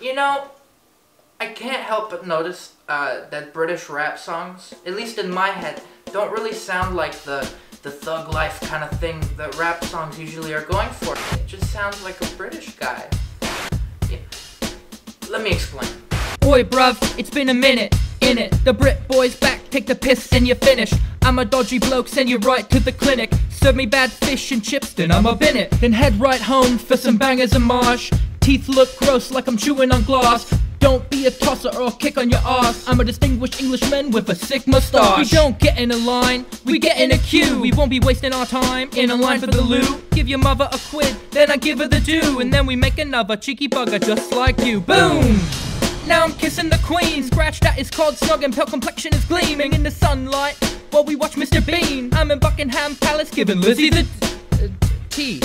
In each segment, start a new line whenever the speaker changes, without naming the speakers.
You know, I can't help but notice uh, that British rap songs, at least in my head, don't really sound like the the thug life kind of thing that rap songs usually are going for. It just sounds like a British guy. Yeah. Let me explain.
Boy, bruv, it's been a minute. In it, the Brit boy's back, take the piss and you're finished. I'm a dodgy bloke, send you right to the clinic. Serve me bad fish and chips, then I'm a bin it. Then head right home for some bangers and mash. Teeth look gross like I'm chewing on glass. Don't be a tosser or I'll kick on your ass. I'm a distinguished Englishman with a sick mustache. We don't get in a line, we get in a queue. We won't be wasting our time in a line for the loot. Give your mother a quid, then I give her the due. And then we make another cheeky bugger just like you. Boom! Now I'm kissing the queen. Scratch that is called snug and pale complexion is gleaming in the sunlight while we watch Mr. Bean. I'm in Buckingham Palace giving Lizzie the uh, tea.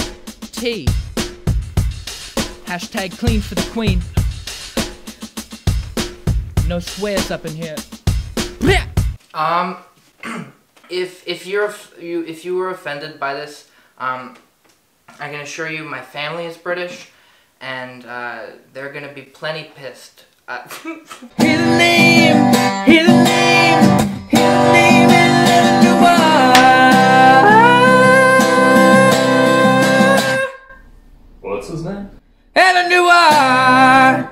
Tea. Hashtag clean for the queen. No swears up in here.
Um, if if you're you if you were offended by this, um, I can assure you my family is British, and uh, they're gonna be plenty pissed. Uh,
and a new eye.